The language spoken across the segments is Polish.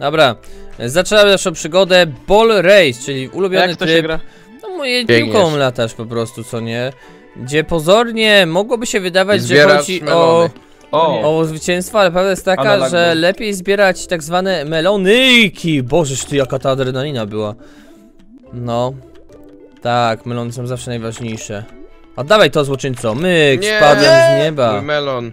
Dobra, zaczynamy naszą przygodę Ball Race, czyli ulubiony Jak to się tryb. gra? No moje piłką latasz po prostu, co nie? Gdzie pozornie mogłoby się wydawać, że chodzi o, melony. O! o zwycięstwo, ale prawda jest taka, Analog że lepiej zbierać tak zwane melonyki. Bożeż ty, jaka ta adrenalina była. No. Tak, melony są zawsze najważniejsze. A dawaj to złoczyńco, myk, Nie. spadłem z Mój nieba. melon.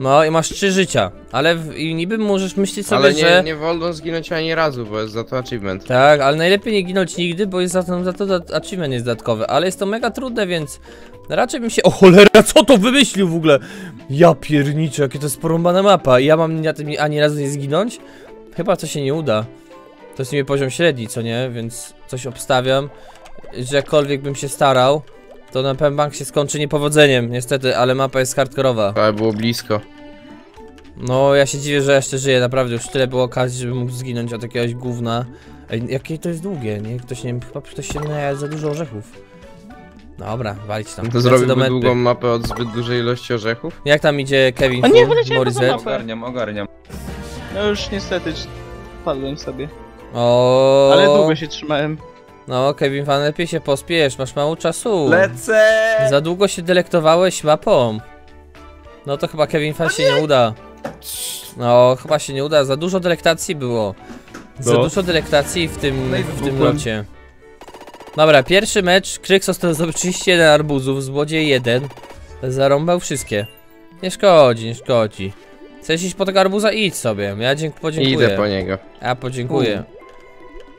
No i masz trzy życia, ale w, i niby możesz myśleć sobie, Ale nie, że... nie wolno zginąć ani razu, bo jest za to achievement. Tak, ale najlepiej nie ginąć nigdy, bo jest za to, za to achievement jest dodatkowy, ale jest to mega trudne, więc raczej bym się... O cholera, co to wymyślił w ogóle? Ja pierniczę, jakie to jest porąbana mapa i ja mam na tym ani razu nie zginąć? Chyba to się nie uda. To jest niby poziom średni, co nie? Więc coś obstawiam, że jakkolwiek bym się starał, to na pewno bank się skończy niepowodzeniem, niestety, ale mapa jest hardkorowa. Ale było blisko. No, ja się dziwię, że jeszcze żyję, naprawdę już tyle było okazji, żeby mógł zginąć od jakiegoś gówna. Ej, jakie to jest długie, nie? Ktoś nie chyba ktoś się najaje za dużo orzechów. Dobra, walić tam. To Lecę zrobiłby długą mapę od zbyt dużej ilości orzechów? Jak tam idzie Kevin? A nie, wyleciałem poza mapę. Ogarniam, ogarniam. No już niestety padłem sobie. O. Ale długo się trzymałem. No, Kevin Fan, lepiej się pospiesz, masz mało czasu. Lecę! Za długo się delektowałeś mapą. No to chyba Kevin Fan się nie uda. No, chyba się nie uda, za dużo delektacji było. Za No. dużo delektacji w tym, w tym locie. Dobra, pierwszy mecz, Kryksos to zdobył 31 arbuzów, Złodziej 1. Zarąbał wszystkie. Nie szkodzi, nie szkodzi. Chcesz iść po tego arbuza? Idź sobie, ja dziękuję, podziękuję. Idę po niego. Ja podziękuję.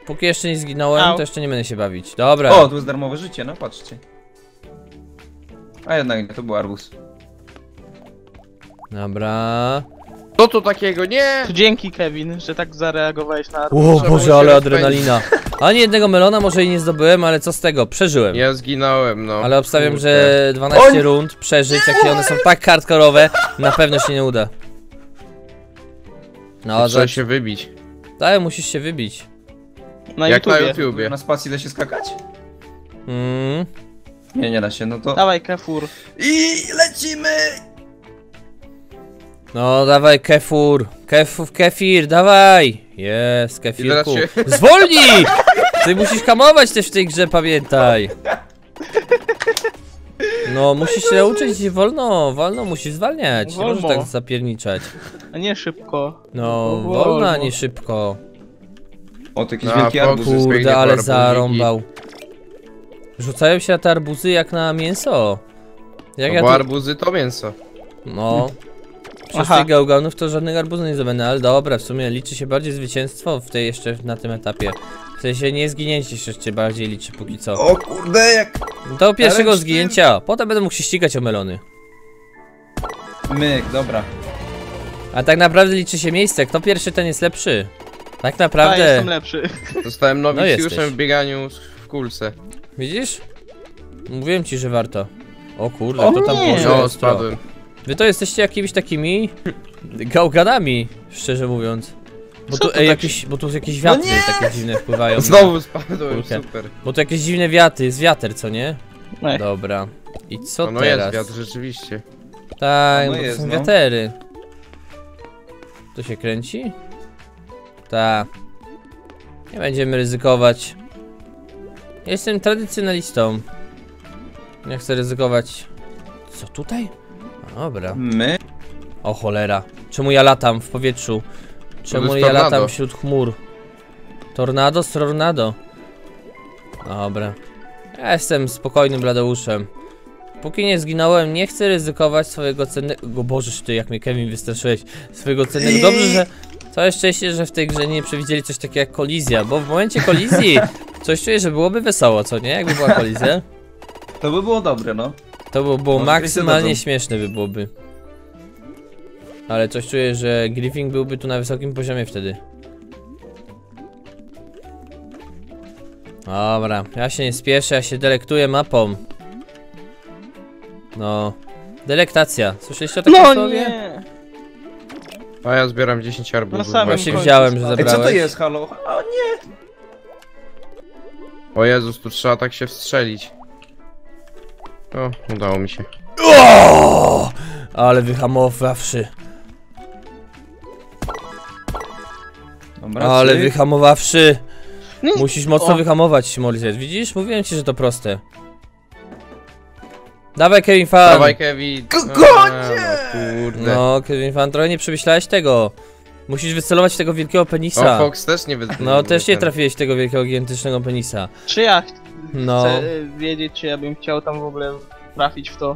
Póki jeszcze nie zginąłem, Au. to jeszcze nie będę się bawić. Dobra. O, tu jest darmowe życie, no patrzcie. A jednak nie, to był arbuz. Dobra. Co to takiego? Nie! To dzięki Kevin, że tak zareagowałeś na O Boże, ale adrenalina. Ani jednego melona może i nie zdobyłem, ale co z tego? Przeżyłem. Ja zginąłem, no. Ale obstawiam, Kurde. że 12 rund przeżyć, jakie one są tak hardkorowe, na pewno się nie uda. No, Trzeba się wybić. tak, musisz się wybić. na Jak na YouTubie. YouTubie. Na spacji da się skakać? Mm. Nie, nie da się, no to... Dawaj Kefur. I lecimy! No, dawaj, kefur. Kefur, kefir, dawaj. Jest, kefirku. Zwolnij! Ty musisz hamować też w tej grze, pamiętaj. No, musisz się nauczyć wolno, wolno musisz zwalniać. Nie możesz tak zapierniczać. A nie szybko. No, Wolno. wolno, a nie szybko. O, to jakiś wielki Fox arbuz. jest Kurde, ale zarąbał. Rzucają się na te arbuzy jak na mięso. Jak No ja bo tu... arbuzy to mięso. No. Przez Aha. tych gałganów to żadnych arbuzów nie zdobędę, ale dobra, w sumie liczy się bardziej zwycięstwo w tej jeszcze na tym etapie. W sensie nie zginięcie się jeszcze bardziej liczy póki co. O kurde, jak... Do pierwszego Ale zginięcia, potem będę mógł się ścigać o melony. Myk, dobra. A tak naprawdę liczy się miejsce, kto pierwszy ten jest lepszy. Tak naprawdę, jestem lepszy. Zostałem nowicjuszem jesteś. w bieganiu w kulce. widzisz? Mówiłem ci, że warto. O kurde, O to tam nie. było No, spadłem. Wy to jesteście jakimiś takimi gałganami, szczerze mówiąc. Bo Co tu, to ej, tak jakieś, bo tu jakieś wiatry takie dziwne wpływają. Znowu spadłem, super. Bo tu jakieś dziwne wiaty, jest wiatr, co nie? Ej. Dobra. I co No, no teraz? jest wiatr, rzeczywiście. Tak, No bo to jest, są no. wiatery. To się kręci? Tak. Nie będziemy ryzykować. Jestem tradycjonalistą. Nie chcę ryzykować. Co tutaj? Dobra. My? O cholera. Czemu ja latam w powietrzu? Czemu ja tornado. latam wśród chmur? Tornado z tornado. Dobra. Ja jestem spokojnym bladeuszem. Póki nie zginąłem, nie chcę ryzykować swojego cennego... Bożeż ty, jak mnie Kevin wystraszyłeś. Swojego cennego... Dobrze, że... Całe szczęście, że w tej grze nie przewidzieli coś takiego jak kolizja, bo w momencie kolizji coś czuję, że byłoby wesoło, co nie? Jakby była kolizja. To by było dobre, no. To by było Może maksymalnie dadzą. śmieszne by byłoby. Ale coś czuję, że Griffin byłby tu na wysokim poziomie wtedy. Dobra, ja się nie spieszę, ja się delektuję mapą. No. Delektacja. Słyszeliście o takim No słowie? nie. A ja zbieram 10 arbuzów. Na samym Właśnie widziałem, że spadłem. Ej, co to Zabrałeś? jest, halo? O nie! O Jezus, tu trzeba tak się wstrzelić. O, udało mi się. O! Ale wyhamowawszy. Dobra, Ale cyk. wyhamowawszy. Musisz mocno O. wyhamować, Morizet. Widzisz? Mówiłem ci, że to proste. Dawaj, Kevin Fan. Dawaj Kevin. Kogonie! A, no kurde. No, Kevin Fan, trochę nie przemyślałeś tego. Musisz wycelować w tego wielkiego O, penisa. Fox też nie wy... No, też nie ten. trafiłeś w tego wielkiego, gigantycznego penisa. Czy ja No. chcę y, wiedzieć, czy ja bym chciał tam w ogóle trafić w to?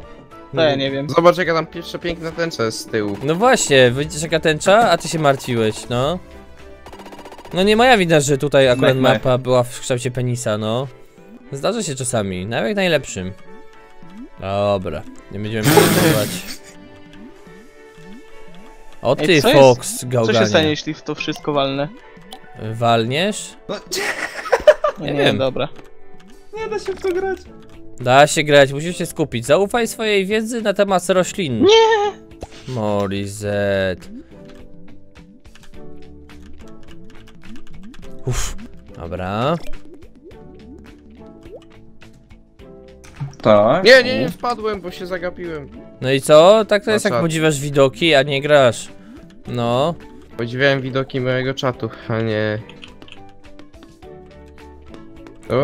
To ja nie wiem. Zobacz jaka tam pierwsza piękna tęcza jest z tyłu. No właśnie, widzisz jaka tęcza, a ty się martwiłeś, no. No nie moja wina, że tutaj akurat Mech, mech. mapa była w kształcie penisa, no. Zdarza się czasami, nawet najlepszym. Dobra, nie będziemy próbować. O Ej, ty, co jest- Fox, Co się stanie, gałganie. jeśli w to wszystko walnę? Walniesz? No, Nie nie wiem. dobra. Nie da się w to grać. Da się grać, musisz się skupić. Zaufaj swojej wiedzy na temat roślin. Nie! Morizet. Uff, dobra. Tak. Nie, nie, nie, wpadłem, bo się zagapiłem. No i co? Tak to No jest jak podziwiasz widoki, a nie grasz. No. Podziwiałem widoki mojego czatu, a nie...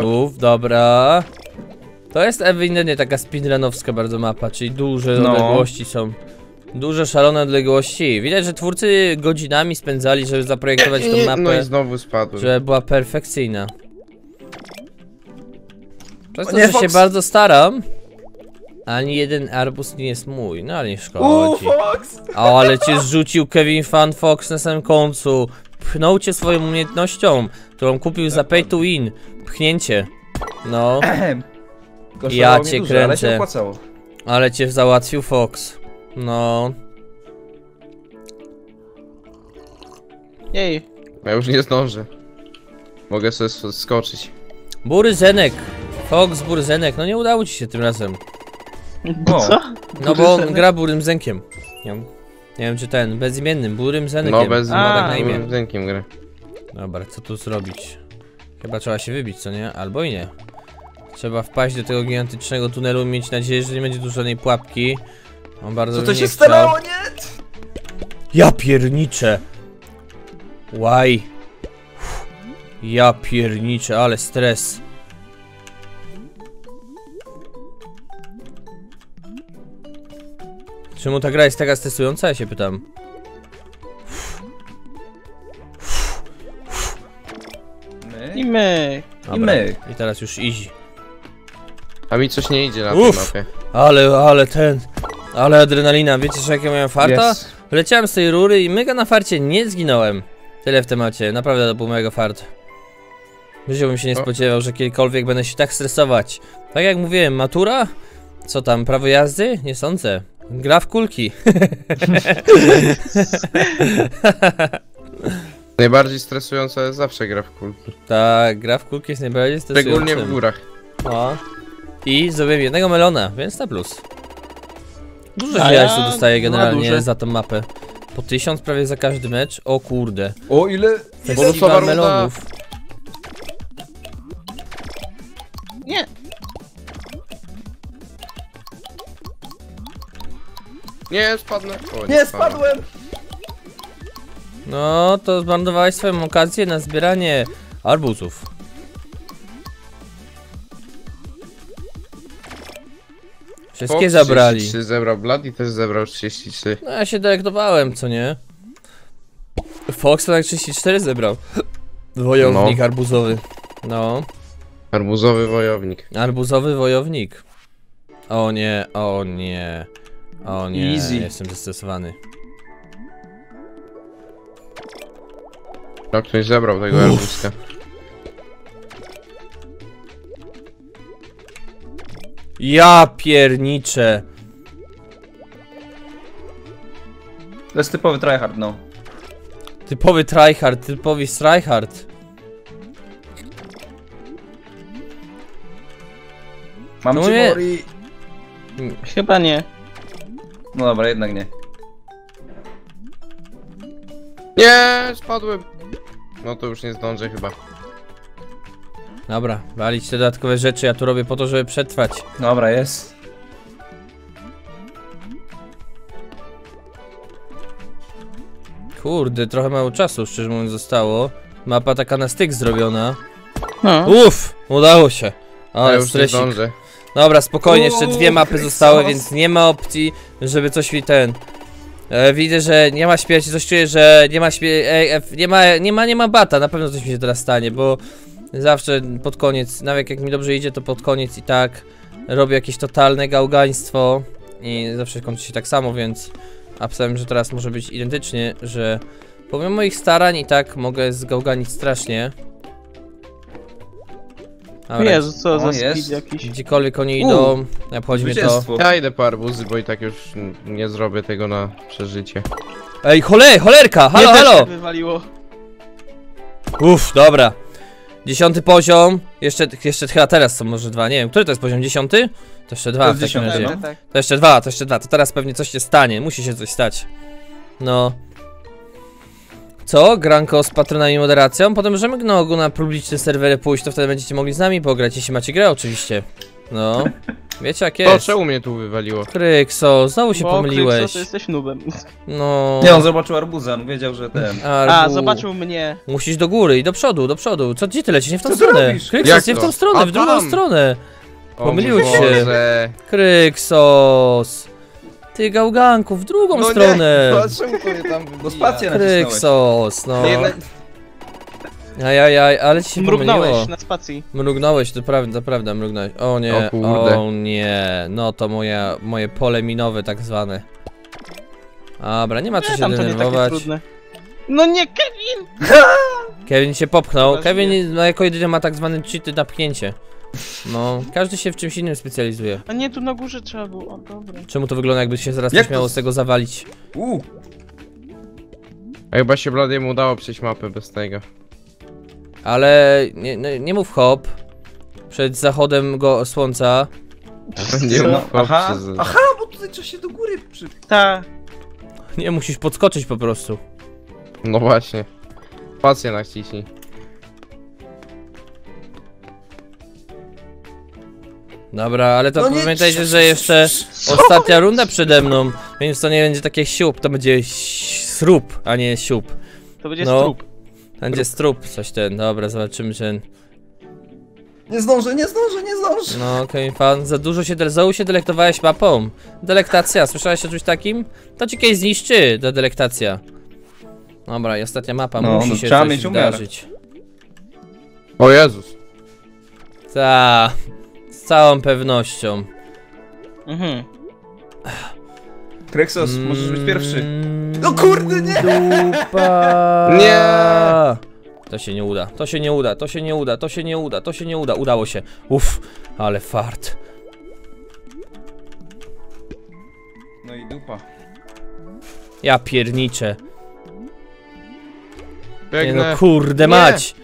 Uff, dobra. To jest ewidentnie taka speedrunowska bardzo mapa, czyli duże No. odległości są. Duże, szalone odległości. Widać, że twórcy godzinami spędzali, żeby zaprojektować tą mapę. no i znowu spadłem. Że była perfekcyjna. Przez to, nie, że się Fox! bardzo staram, ani jeden arbus nie jest mój, no ale nie szkodzi. Fox! O, ale cię zrzucił Kevin Fan Fox na samym końcu. Pchnął cię swoją umiejętnością, którą kupił za pay to win. Pchnięcie. No, Ja cię dużo, Ale kręcę. się opłacało. ale cię załatwił Fox. No, Jej. Ja już nie zdążę. Mogę sobie sk- skoczyć. Buryzenek. Fox Buryzenek, no nie udało ci się tym razem. O. Co? No bo on gra Burym Zenkiem. Nie, wiem- nie wiem czy ten, bezimiennym, Burym Zenkiem. No bez A, tak na imię. Dynkiem grę. Dobra, co tu zrobić? Chyba trzeba się wybić, co nie? Albo i nie. Trzeba wpaść do tego gigantycznego tunelu i mieć nadzieję, że nie będzie tu żadnej pułapki. On bardzo Co to się stało? Nie! Ja pierniczę! Łaj! Ja pierniczę, ale stres. Czemu ta gra jest taka stresująca? Ja się pytam. I My? my. Dobra. my. I teraz już easy. A mi coś nie idzie na Uff. tej mapie. Ale, ale ten. Ale adrenalina, wiecie, że jak ja miałem farta? Jest. Leciałem z tej rury i mega na farcie nie zginąłem. Tyle w temacie, naprawdę to był mega fart. Życiu bym się nie spodziewał, że kiedykolwiek będę się tak stresować. Tak jak mówiłem, matura? Co tam, prawo jazdy? Nie sądzę. Gra w kulki. Najbardziej stresująca jest zawsze gra w kulki. Tak, gra w kulki jest najbardziej stresującym. Szczególnie w górach. O. I zrobiłem jednego melona, więc na plus. Dużo się ja dostaję generalnie duże. za tą mapę. Po tysiąc prawie za każdy mecz. O kurde. O ile... Bonusowa Festiwal melonów. Nie. Nie, spadnę. O, Nie, spadłem! No, to zmarnowałeś swoją okazję na zbieranie arbuzów. Wszystkie zabrali. 33 zebrał Blood i też zebrał 33. No ja się delektowałem, co nie? Fox tak 34 zebrał. Wojownik arbuzowy. No, Arbuzowy wojownik. arbuzowy wojownik. O nie, o nie. O nie, Easy. jestem zestresowany. No ktoś zebrał tego arbuzka. Ja pierniczę. To jest typowy tryhard, no. Typowy tryhard, typowy tryhard. Mam No cię, nie. Chyba nie. No dobra, jednak nie. Nie, spadłem. No to już nie zdążę chyba. Dobra, walić te dodatkowe rzeczy, ja tu robię po to, żeby przetrwać. Dobra, jest. Kurde, trochę mało czasu, szczerze mówiąc, zostało. Mapa taka na styk zrobiona. No. Uff, udało się. Ja Ale już nie stresik. zdążę. Dobra, spokojnie, jeszcze dwie mapy zostały, więc nie ma opcji, żeby coś mi ten... E, widzę, że nie ma śmierci, coś czuję, że nie ma śmierci, e, nie ma, nie ma, nie ma bata, na pewno coś mi się teraz stanie, bo zawsze pod koniec, nawet jak mi dobrze idzie, to pod koniec i tak robię jakieś totalne gałgaństwo i zawsze kończy się tak samo, więc obstawiam, że teraz może być identycznie, że pomimo moich starań i tak mogę zgałganić strasznie. Dobra, Jezu, co O, za jest. speed jakiś. Gdziekolwiek oni U, idą, obchodzi mnie to. Zwycięstwo. Ja idę po arbuzy, bo i tak już nie zrobię tego na przeżycie. Ej, chole, cholerka, halo, Mnie też halo! tak wywaliło. Uff, dobra. Dziesiąty poziom, jeszcze, jeszcze chyba teraz są może dwa, nie wiem, który to jest poziom, dziesiąty? To jeszcze dwa To w jest takim dziesiąty, razie. no. Tak. To jeszcze dwa, to jeszcze dwa, to teraz pewnie coś się stanie, musi się coś stać. No. Co? Granko z patronami i moderacją? Potem możemy na ogół na publiczne serwery pójść, to wtedy będziecie mogli z nami pograć, jeśli macie grę oczywiście. No. Wiecie jak To jest. czemu mnie tu wywaliło? Krykso, znowu się Bo, pomyliłeś. Krykso, to jesteś nubem. No. Nie, on zobaczył arbuza, on wiedział, że ten. A, Arbu. zobaczył mnie. Musisz do góry i do przodu, do przodu. Co, gdzie ty lecisz? Nie w tą Co stronę. Jak nie w tą stronę, A w drugą tam. stronę. Pomylił się. Kryksos. Ty gałganku, w drugą No stronę. Nie, no, to mnie tam wybija? spację nacisnąłeś. Kryksos, no. No, Ajajaj, ale ci się pomyliło. Mrugnąłeś na spacji. Mrugnąłeś, to prawda, to prawda, mrugnąłeś. O nie, O o nie. No to moje, moje pole minowe tak zwane. Dobra, nie ma co Nie, się denerwować. trudne. No nie, Kevin! Kevin się popchnął. Kevin no, jako jedyny ma tak zwany cheaty napchnięcie. No, każdy się w czymś innym specjalizuje. A nie, tu na górze trzeba było, o dobra. Czemu to wygląda jakby się zaraz Jak miało z tego zawalić? U, A chyba się Bladiemu udało przejść mapę bez tego. Ale nie, nie, nie mów hop. Przed zachodem go słońca. Nie Co? mów, aha, przez- aha, bo tutaj trzeba się do góry przy... Ta, Nie musisz podskoczyć po prostu. No właśnie. Spację naciśnij. Dobra, ale to No nie- pamiętajcie, że jeszcze ostatnia runda przede mną, więc to nie będzie takie siup, to będzie ś- srób, a nie siup. to będzie No. strup. Będzie strup, coś ten, dobra, zobaczymy ten. Nie zdążę, nie zdążę, nie zdążę. No, okej, fan, za dużo się, del- znowu się delektowałeś mapą. Delektacja, słyszałeś o czymś takim? To ci kiedyś zniszczy, ta delektacja. Dobra, i ostatnia mapa, No, musi no, się trzeba coś mieć umiar. wydarzyć. O Jezus. Ta, z całą pewnością. Mhm. Krexos, możesz być pierwszy. Mm, No kurde, nie! Dupa. Nie. To się nie uda, to się nie uda, to się nie uda, to się nie uda, to się nie uda. Udało się. Uff, ale fart. No i dupa. Ja pierniczę. Nie no kurde Nie. mać.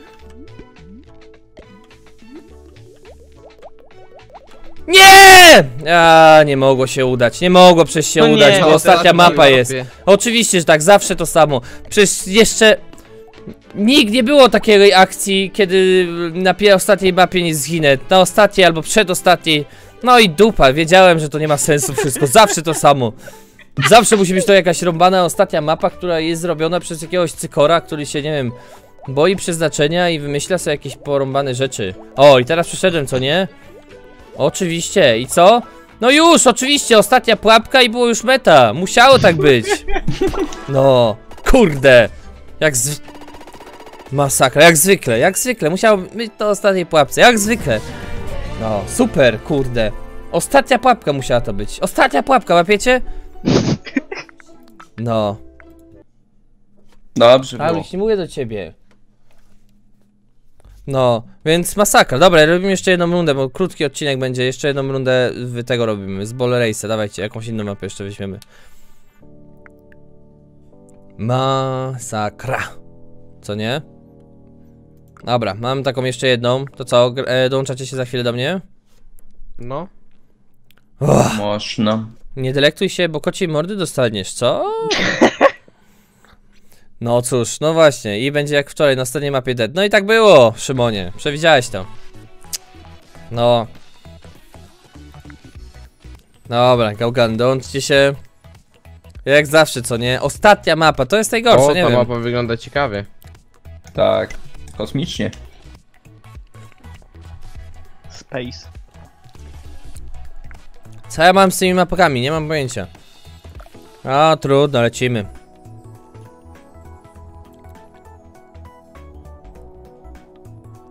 Nie! A, nie mogło się udać, nie mogło przecież się No nie, udać, bo no ostatnia teraz mapa jest. Oczywiście, że tak, zawsze to samo. Przecież jeszcze Nikt nie było takiej akcji, kiedy na pie- ostatniej mapie nie zginę. Na ostatniej albo przedostatniej. No i dupa, wiedziałem, że to nie ma sensu wszystko. Zawsze to samo. Zawsze musi być to jakaś rąbana ostatnia mapa, która jest zrobiona przez jakiegoś cykora, który się, nie wiem, boi przeznaczenia i wymyśla sobie jakieś porąbane rzeczy. O, i teraz przyszedłem, co nie? Oczywiście, i co? No już, oczywiście, ostatnia pułapka i było już meta. Musiało tak być. No, kurde. Jak z... Masakra, jak zwykle, jak zwykle. Musiało być to ostatniej pułapce, jak zwykle. No, super, kurde. Ostatnia pułapka musiała to być. Ostatnia pułapka, łapiecie? No. Dobrze było. Ale nie mówię do ciebie. No, więc masakra. Dobra, robimy jeszcze jedną rundę, bo krótki odcinek będzie. Jeszcze jedną rundę wy tego robimy. Z Ball Race'a, dawajcie, jakąś inną mapę jeszcze weźmiemy. Masakra. Co nie? Dobra, mam taką jeszcze jedną. To co, e, dołączacie się za chwilę do mnie? No. Uff, Można. nie delektuj się, bo kociej mordy dostaniesz, co? No cóż, no właśnie, i będzie jak wczoraj na ostatniej mapie Dead. No i tak było, Szymonie, przewidziałeś to. No. Dobra, Gaugan, dołączcie się. Jak zawsze, co nie? Ostatnia mapa, to jest najgorsze, O, nie ta wiem. mapa wygląda ciekawie. Tak, kosmicznie. Space. Co ja mam z tymi mapkami? Nie mam pojęcia. A, trudno, lecimy.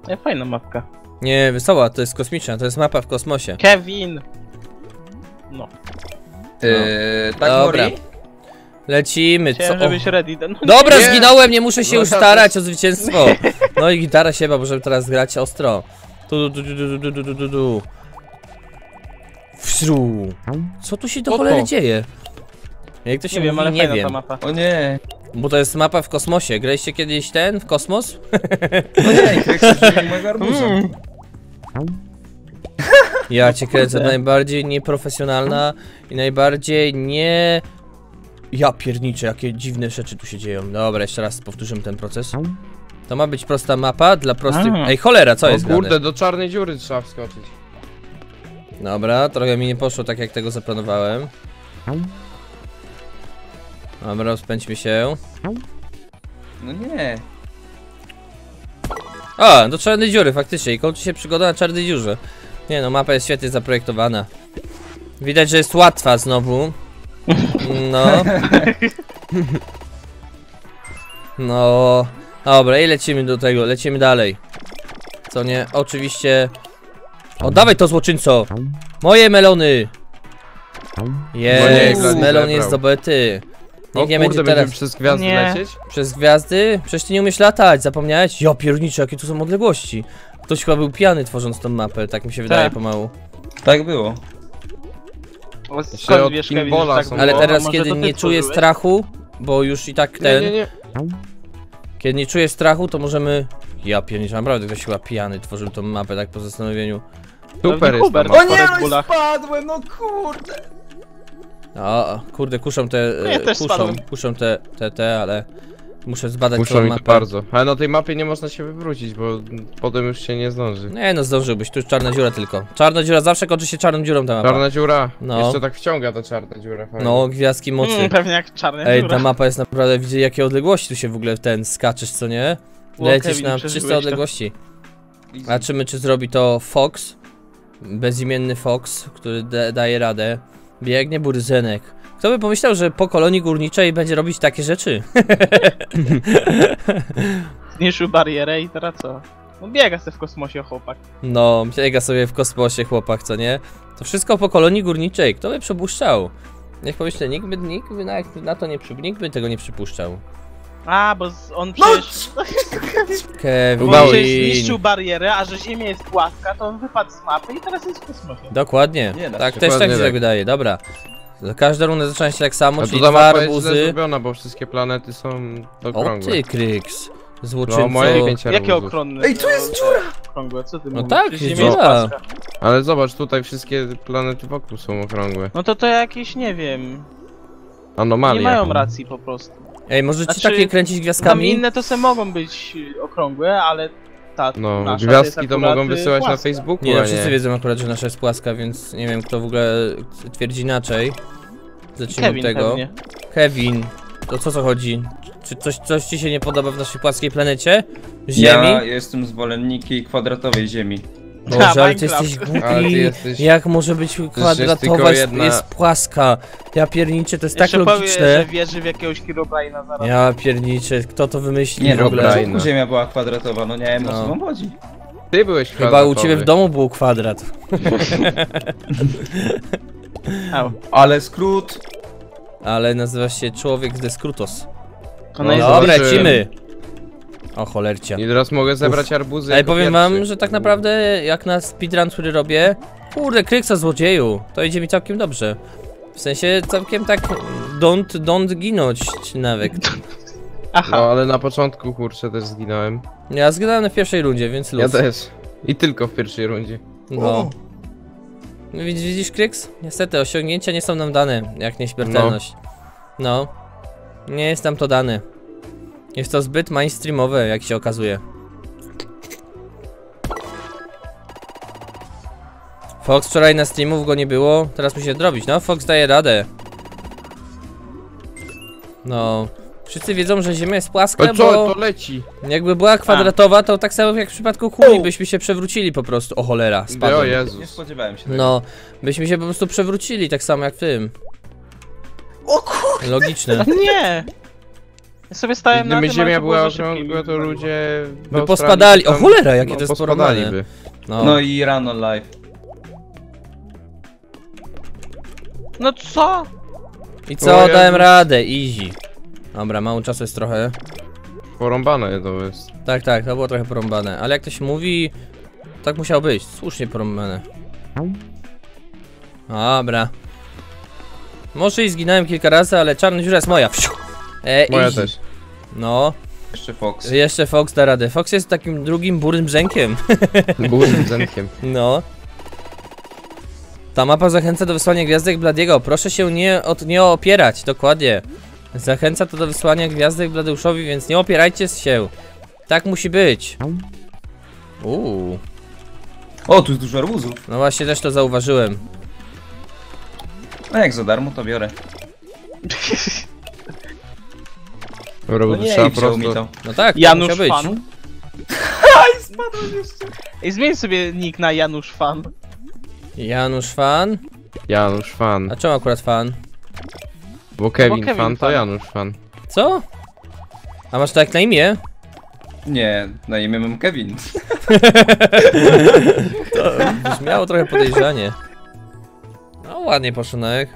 Ja, fajna mapka. Nie, wesoła, to jest kosmiczna, to jest mapa w kosmosie. Kevin! No. Yy, no. tak, Dobra. Mori? Lecimy, co? Chciałem, żebyś ready. No. Dobra, nie. zginąłem, nie muszę się no, już starać o zwycięstwo. No i gitara się sieba, możemy teraz grać ostro. Tu, tu, tu, tu, tu, tu, tu, tu. Wśru. Co tu się do cholery dzieje? Jak to się wiem, ale nie fajna ta wiem. mapa. O nie. Bo to jest mapa w kosmosie. Graliście kiedyś ten, w kosmos? O nie, Krexus żyje mojego arbuza. Mm. Ja cię kręcę, najbardziej nieprofesjonalna i najbardziej nie... Ja pierniczę, jakie dziwne rzeczy tu się dzieją. Dobra, jeszcze raz powtórzymy ten proces. To ma być prosta mapa dla prostych... Ej, cholera, co o jest kurde, grane? do czarnej dziury trzeba wskoczyć. Dobra, trochę mi nie poszło tak, jak tego zaplanowałem. Dobra, rozpędźmy się. No nie. A, do czarnej dziury, faktycznie. I kończy się przygoda na czarnej dziurze. Nie no, mapa jest świetnie zaprojektowana. Widać, że jest łatwa znowu. No. No. Dobra, i lecimy do tego, lecimy dalej. Co nie? Oczywiście. Oddawaj to złoczyńco! Moje melony! Jest, Gladys melon jest zdobyty. O nie kurde, będzie będziemy teraz przez gwiazdy Nie. lecieć? przez gwiazdy? Przecież ty nie umiesz latać, zapomniałeś? Ja pierniczę, jakie tu są odległości. Ktoś chyba był pijany tworząc tą mapę, tak mi się wydaje Tak. pomału. Tak było. O, Jeszcze Skąd od wiesz, Kevin, tak są. Ale teraz, kiedy nie czuję stworzyłeś? strachu, bo już i tak Nie, ten... nie, nie. Kiedy nie czuję strachu, to możemy... Ja pierniczę, naprawdę ktoś chyba pijany tworzył tą mapę, tak po zastanowieniu. Super jest Hubert. O nie, spadłem, no kurde. O, kurde, kuszą te... Ja e, też kuszą, spadłem. kuszą te, te, te, ale... Muszę zbadać Muszą całą mi to mapę. bardzo. Ale na tej mapie nie można się wywrócić, bo potem już się nie zdąży. Nie no, zdążyłbyś, tu jest czarna dziura tylko. Czarna dziura zawsze kończy się czarną dziurą ta mapa. Czarna dziura. No. Jeszcze tak wciąga ta czarna dziura. fajnie. No, gwiazdki mocy. Mm, pewnie jak czarny Ej, ta mapa jest naprawdę, widzę jakie odległości tu się w ogóle ten skaczesz, co nie? Lecisz Kevin, na przeżyłeś czyste to. odległości. Zobaczymy, czy zrobi to Fox. Bezimienny Fox, który da daje radę. Biegnie burzenek. Kto by pomyślał, że po kolonii górniczej będzie robić takie rzeczy? Zniszczył barierę i teraz co? No biega se w kosmosie chłopak. No, biega sobie w kosmosie chłopak, co nie? To wszystko po kolonii górniczej. Kto by przypuszczał? Niech pomyślę, nikt by, nikt by na, na to nie, nikt by tego nie przypuszczał. A, bo z, on No, przecież... Kevin. Bo on przecież zniszczył barierę, a że Ziemia jest płaska, to on wypadł z mapy i teraz jest w kosmosie. Dokładnie. Nie da tak, się. też tak się tak tak. wydaje. Dobra. Każda runda zaczyna się tak samo, A czyli dwa mapa jest źle arbuzy. zrobiona, bo wszystkie planety są O okrągłe. ty, Kryks. Złoczyńco. No, moje pięć Jakie arbuzów. ochronne? Ej, tu to- jest te dziura! Okrągłe, co ty No mówisz? tak, Przecież jest Ziemia jest płaska. Ale zobacz, tutaj wszystkie planety wokół są okrągłe. No to to jakieś, nie wiem, Anomalia. nie mają racji po prostu. Ej, możecie Znaczy, takie kręcić Tam gwiazdkami? inne to se mogą być okrągłe, ale ta No, nasza gwiazdki to akurat, mogą y, wysyłać na płaska. Facebooku, Nie, no a wszyscy nie. wiedzą akurat, że nasza jest płaska, więc nie wiem kto w ogóle twierdzi inaczej. Zacznijmy od tego. pewnie. Kevin, to co co chodzi? Czy coś, coś ci się nie podoba w naszej płaskiej planecie? Ziemi? Ja jestem zwolennikiem kwadratowej ziemi. Boże, ale ty Minecraft. jesteś głupi. Ale ty jesteś... Jak może być kwadratowa, jest, jedna- jest płaska? Ja pierniczę, to jest Jeszcze tak powie, logiczne. że wierzy w jakiegoś Herobrine'a zaraz. Ja pierniczę, kto to wymyślił Nie w no, ogóle? ziemia była kwadratowa? No nie wiem o No. co wam chodzi. Ty byłeś Chyba u kwadratowy. ciebie w domu był kwadrat. Au. Ale skrót. Ale nazywa się człowiek ze Skrutos. Ona jest Dobra, zobaczyłem. lecimy. O cholercia. I teraz mogę zebrać arbuzy Ej, jako powiem pierwszy. wam, że tak naprawdę jak na speedrun, który robię Kurde, kryksa złodzieju To idzie mi całkiem dobrze W sensie całkiem tak Don't, don't ginąć nawet Aha. No, ale na początku, kurczę, też zginąłem. Ja zgadałem w pierwszej rundzie, więc luz Ja też. I tylko w pierwszej rundzie. No No Widzisz, widzisz Kryks? Niestety osiągnięcia nie są nam dane Jak nieśmiertelność No Nie jest nam to dane Jest to zbyt mainstreamowe, jak się okazuje Fox wczoraj na streamów go nie było, teraz musi zrobić. No, Fox daje radę. No. Wszyscy wiedzą, że Ziemia jest płaska, O co, bo to leci? jakby była kwadratowa, to tak samo jak w przypadku kuli, byśmy się przewrócili po prostu. O cholera, O spadłem. Nie Jezus. spodziewałem się tego. No, byśmy się po prostu przewrócili, tak samo jak w tym. O kur... Logiczne. Nie! Ja sobie stałem na Gdyby tym, ale ziemia to było była za szybkie i okrągła, to ludzie w By Australii pospadali. O tam- cholera, jakie no, to jest pospadaliby. No. No i rano live. No co? I co, O dałem Jezus. radę, easy. Dobra, mało czasu jest trochę. Porąbane to jest. Tak, tak, to było trochę porąbane, ale jak to się mówi, tak musiało być, słusznie porąbane. Dobra. Może i zginąłem kilka razy, ale czarna dziura jest moja. Wsiu. E, Moja easy. też. No, Jeszcze Fox. jeszcze Fox da radę. Fox jest takim drugim burym brzękiem. Byłem zenkiem. No. Ta mapa zachęca do wysłania gwiazdek Bladiego. Proszę się nie, od, nie opierać, dokładnie. Zachęca to do wysłania gwiazdek Bladeuszowi, więc nie opierajcie się. Tak musi być. Uuu. O, tu jest dużo arbuzów. No właśnie też to zauważyłem. No jak za darmo, to biorę. Dobra, No nie, trzeba i wziął mi prosto... to. No tak, to Janusz być. Fan. Ej, zmień sobie nick na Janusz Fan. Janusz fan? Janusz fan. A czemu akurat fan? Bo Kevin, Kevin fan to fan. Janusz fan. Co? A masz tak na imię? Nie, na imię mam Kevin. Brzmiało trochę podejrzanie. No ładnie poszło, jak.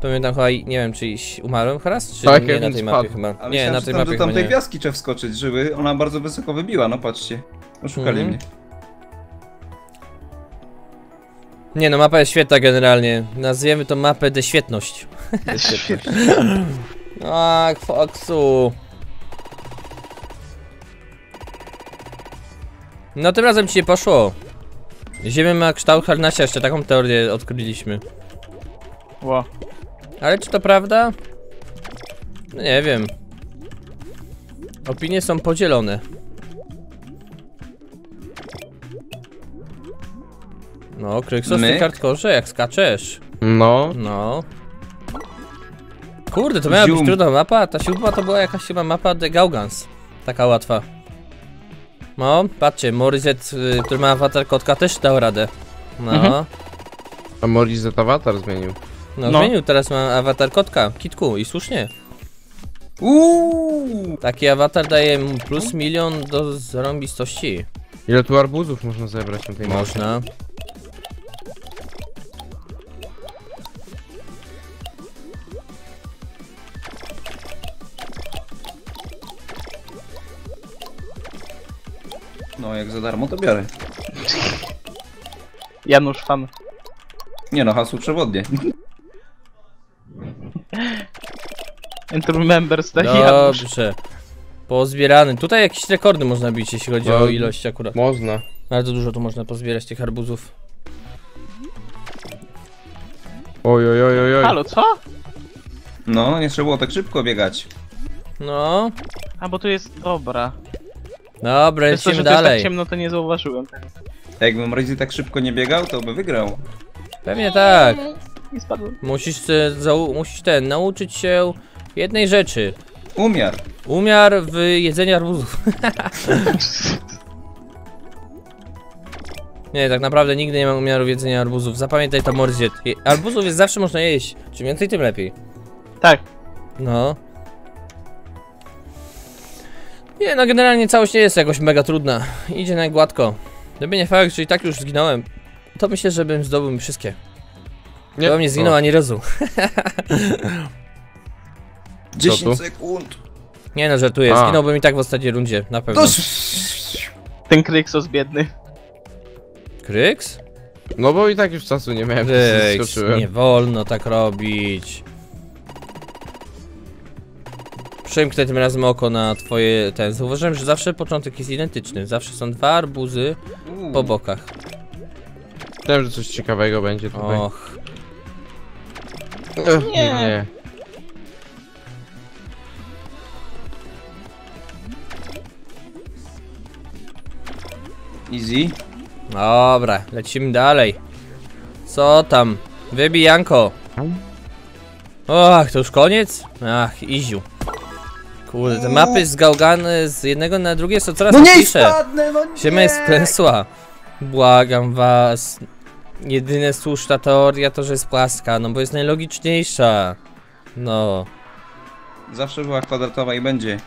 Pamiętam chyba, i- nie wiem czy iś- umarłem teraz, czy Tak, nie na tej mapie chyba. A Nie, na tej tam mapie do chyba tamtej gwiazdki trzeba wskoczyć, żeby ona bardzo wysoko wybiła, no patrzcie. Oszukali Mhm. mnie. Nie no, mapa jest świetna generalnie. Nazwiemy to mapę de świetność. Ach, Foxu. No tym razem ci nie poszło. Ziemia ma kształt harnasia, jeszcze taką teorię odkryliśmy. Ło. Ale czy to prawda? No nie wiem. Opinie są podzielone. No, Kryksos, ty My? kartkorze, jak skaczesz. No. No. Kurde, to miała być Zium. trudna mapa, ta siódma to była jakaś chyba mapa The Gaugans. Taka łatwa. No, patrzcie, Morizet, y, który ma awatar kotka też dał radę. No, Mhm. A Morizet awatar zmienił. No, No. zmienił, teraz ma awatar kotka, kitku i słusznie. Uuu! Taki awatar daje mu plus milion do zarąbistości. Ile tu arbuzów można zebrać na tej mapie? Można. No jak za darmo, to biorę. Janusz Fan. Nie no, hasło przewodnie. Enter members tak Janusz. Dobrze. Pozbierany. Tutaj jakieś rekordy można bić, jeśli chodzi No. o ilość akurat. Można. Bardzo dużo tu można pozbierać tych arbuzów. Oj, oj, oj, oj, oj. Halo, co? No, nie trzeba było tak szybko biegać. No. A bo tu jest dobra. Dobra, Przez to, lecimy że jest tak dalej. ciemno, to nie zauważyłem tego. Jakbym Rozy tak szybko nie biegał, to by wygrał. Pewnie tak. I spadłem. Musisz, zau- musisz ten, nauczyć się jednej rzeczy. Umiar. Umiar w jedzeniu arbuzów. nie, tak naprawdę nigdy nie mam umiaru w jedzeniu arbuzów. Zapamiętaj to Morziet. Je- Arbuzów jest zawsze można jeść. Czym więcej, tym lepiej. Tak. No. Nie, no generalnie całość nie jest jakoś mega trudna. Idzie na gładko. Gdyby nie fakt, że i tak już zginąłem, to myślę, że bym zdobył wszystkie. Nie. Bo nie zginął O, ani razu. 10 tu? sekund. Nie no, żartuję. A. Zginąłbym i tak w ostatniej rundzie, na pewno. To... Ten Kryksos biedny. Kryks? No bo i tak już czasu nie miałem, Kryks, nie wolno tak robić. Przymknę tym razem oko na twoje ten. Zauważyłem, że zawsze początek jest identyczny. Zawsze są dwa arbuzy po bokach. Myślałem, że coś ciekawego będzie tutaj. Och. Ech, Nie. nie. Easy. Dobra, lecimy dalej. Co tam? Wybijanko. Och, to już koniec? Ach, Iziu. Kurde, te mapy z gałgany z jednego na drugie są coraz No nie spadnę, no nie! Ziemia jest klęsła. Błagam was. Jedyna słuszna teoria to, że jest płaska, no bo jest najlogiczniejsza. No, Zawsze była kwadratowa i będzie.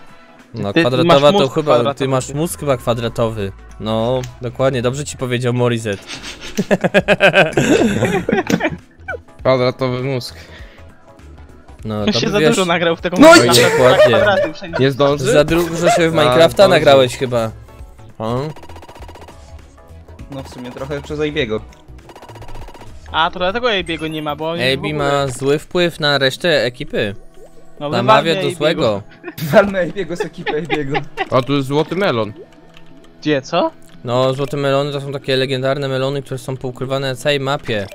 no Ty kwadratowa to chyba, ty masz mózg chyba kwadratowy. No, dokładnie, dobrze ci powiedział Morizet. Kwadratowy mózg. No, to się za wiesz, dużo nagrał w taką No i- wszędzie. Nie zdąży? za dużo się w Minecrafta nagrałeś chyba. O? No w sumie trochę przez Aibiego. A, to dlatego Abiego nie ma, bo... AB ogóle- ma zły wpływ na resztę ekipy. no, Namawia do złego. Walmy Aibiego z ekipy Aibiego. A tu jest złoty melon. Gdzie, co? No, złote melony to są takie legendarne melony, które są poukrywane na całej mapie.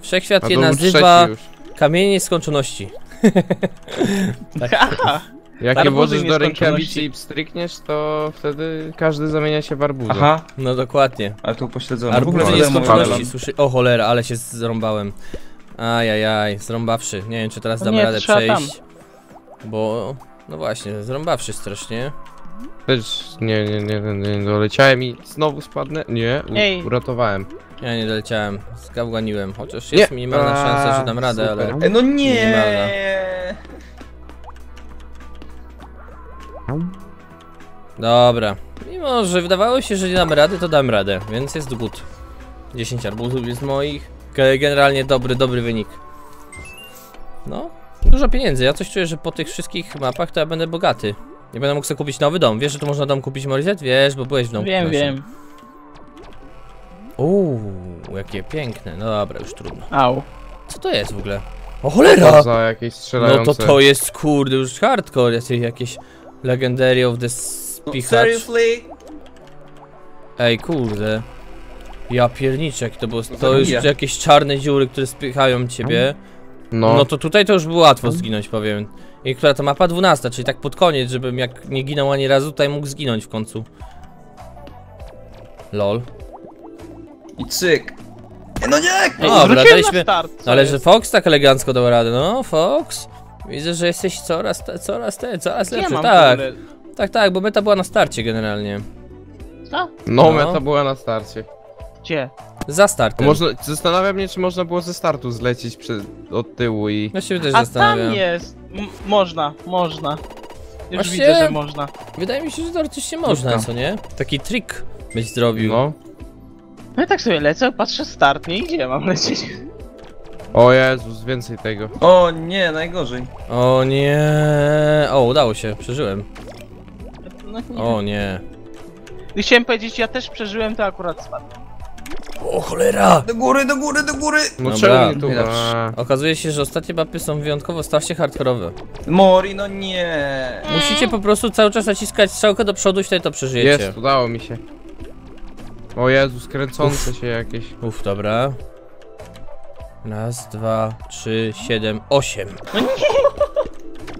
Wszechświat je nazywa kamienie nieskończoności. Aha! Jak je włożysz do nieskończoności. rękawicy i pstrykniesz, to wtedy każdy zamienia się w arbuzę. Aha, No dokładnie. ale tu pośledzone. W Arbuzy ogóle nieskończoności, melon. słyszy... O cholera, ale się zrąbałem. Ajajaj, zrąbawszy. Nie wiem, czy teraz No dam nie, radę trzeba przejść. Bo... No właśnie, zrąbawszy strasznie. Też nie, nie, nie, nie, nie doleciałem i znowu spadnę? Nie, u- Ej. uratowałem. Ja nie doleciałem, zgałganiłem. Chociaż Nie. jest minimalna szansa, że dam A, radę, ale... super. E, no nie! Minimalna. Dobra. Mimo, że wydawało się, że nie damy rady, to dam radę, więc jest good. 10 arbuzów jest moich. Ge- Generalnie dobry, dobry wynik. No, dużo pieniędzy. Ja coś czuję, że po tych wszystkich mapach to ja będę bogaty. Nie będę mógł sobie kupić nowy dom. Wiesz, że tu można dom kupić Morizet? Wiesz, bo byłeś w domu. Wiem, wiem. Uuu, jakie piękne. No dobra, już trudno. Au. Co to jest w ogóle? O cholera! za jakieś No strzelające. to to jest kurde już hardcore, jakieś, jakieś Legendary of the No, Spichacz. seriously? Ej, kurde. Ja pierniczek, to było, to już jakieś czarne dziury, które spychają ciebie. No, No to tutaj to już było łatwo zginąć, powiem. I która to mapa 12, czyli tak pod koniec, żebym jak nie ginął ani razu, tutaj mógł zginąć w końcu. Lol. I cyk. No nie! Ej, Dobra, daliśmy- start. Ale jest? że Fox tak elegancko dał radę, no Fox. Widzę, że jesteś coraz, te, coraz, te, coraz ja lepszy. mam Tak, tak, tak, bo meta była na starcie generalnie. Co? no, no. meta była na starcie. Gdzie? Za startem. Można, zastanawiam mnie, czy można było ze startu zlecieć przed, od tyłu i... Ja się też A tam zastanawiam. jest. M można, można. Już Właśnie- widzę, że można. Wydaje mi się, że teoretycznie można, Dobra. co nie? Taki trik byś zrobił. No. No i tak sobie lecę, patrzę start, nie idzie, mam lecieć. O Jezus, więcej tego. O nie, najgorzej. O nie. O, udało się, przeżyłem. No nie. O nie. I chciałem powiedzieć, ja też przeżyłem, to akurat spadł. O cholera! Do góry, do góry, do góry! No czemu nie tu? Okazuje się, że ostatnie mapy są wyjątkowo strasznie hardkorowe. Mori, no nie! Musicie po prostu cały czas naciskać strzałkę do przodu i wtedy to przeżyjecie. Jest, udało mi się. O Jezus, kręcące się jakieś. Uff, dobra. Raz, dwa, trzy, siedem, osiem.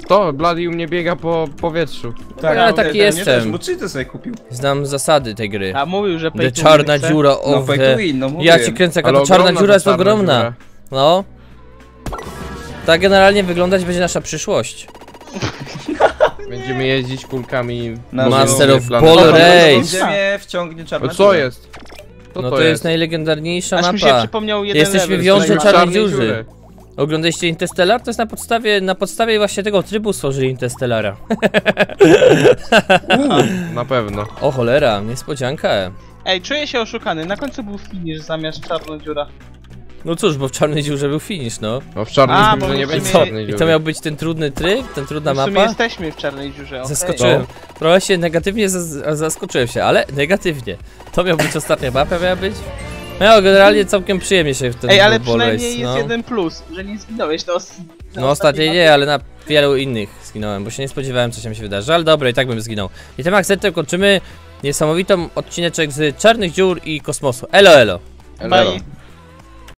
To, Bloody u mnie biega po powietrzu. Tak, ja no, taki jestem. Też, bo czy to sobie kupił? Znam zasady tej gry. A mówił, że The czarna dziura No of pay the... no mówię. Ja ci kręcę, jaka to czarna dziura jest ogromna. dziura. No. Tak generalnie wyglądać będzie nasza przyszłość. Będziemy jeździć kulkami. Na Master of. Ball Race. ziemię wciągnie czarna No co jest? Co No to, to jest jest? najlegendarniejsza Aż mi się mapa. przypomniał jeden Jesteśmy w wiąże z czarnej dziury. Oglądaliście Interstellar? To jest na podstawie, na podstawie właśnie tego trybu stworzyli Interstellara. Na pewno. O cholera, niespodzianka. Ej, czuję się oszukany. Na końcu był finish zamiast czarna dziura. No cóż, bo w czarnej dziurze był finish, no. No w czarnej A, dziurze bo nie w będzie sumie- czarnej I dziury. to miał być ten trudny tryb, ten trudna W sumie mapa. jesteśmy w czarnej dziurze, okej. Zaskoczyłem. Trochę się negatywnie zas- zaskoczyłem się, ale negatywnie. To miał być ostatnia mapa, miała być. No generalnie całkiem przyjemnie się w ten Ej, ale Ball przynajmniej Race, jest no. jeden plus, że nie zginąłeś na, os- na No ostatniej nie, ale na wielu innych zginąłem, bo się nie spodziewałem co się się wydarzy, ale dobra, i tak bym zginął. I tym akcentem kończymy niesamowitą odcineczek z czarnych dziur i kosmosu. Elo elo! Bye.